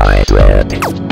right red.